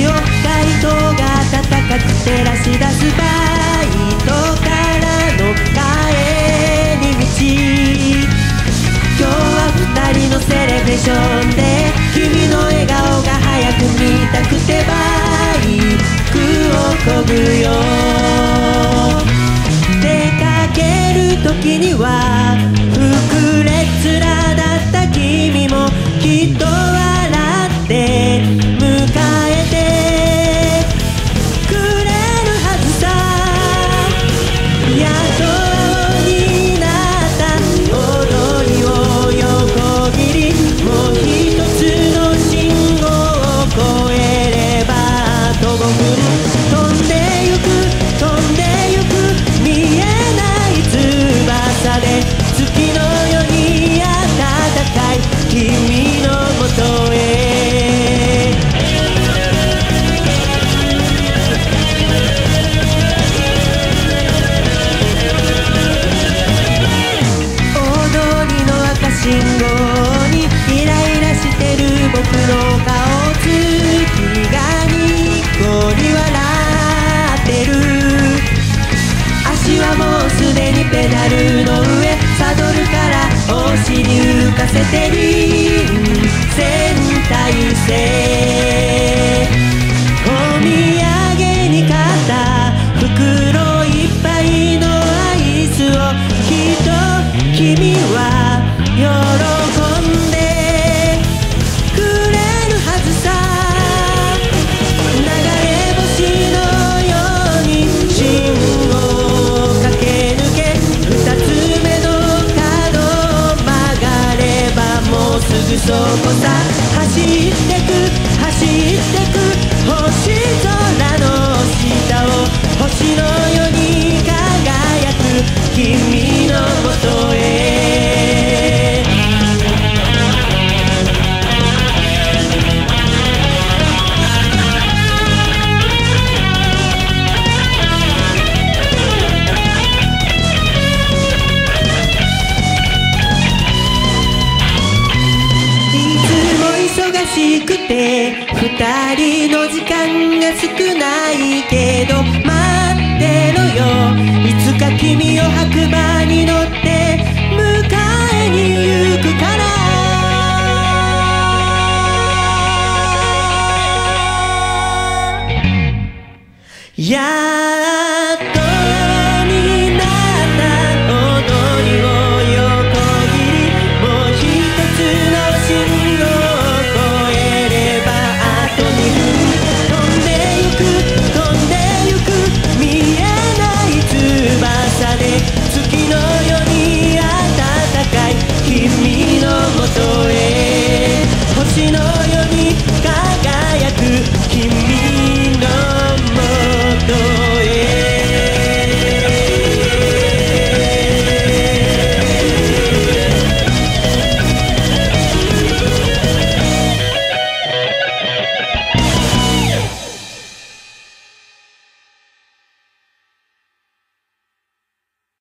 街を街灯が暖かく照らし出すバイトからの帰り道今日は二人のセレブレーションで君の笑顔が早く見たくてバイクをこぐよ。出かける時には号にイライラしてる僕の顔月がにっこり笑ってる。足はもうすでにペダルの上サドルからお尻浮かせて臨戦態勢もうすぐそこさ走ってく走ってく星空の下を星の忙しくて二人の時間が少ないけど待ってろよ。いつか君を白馬に乗って迎えに行くから。や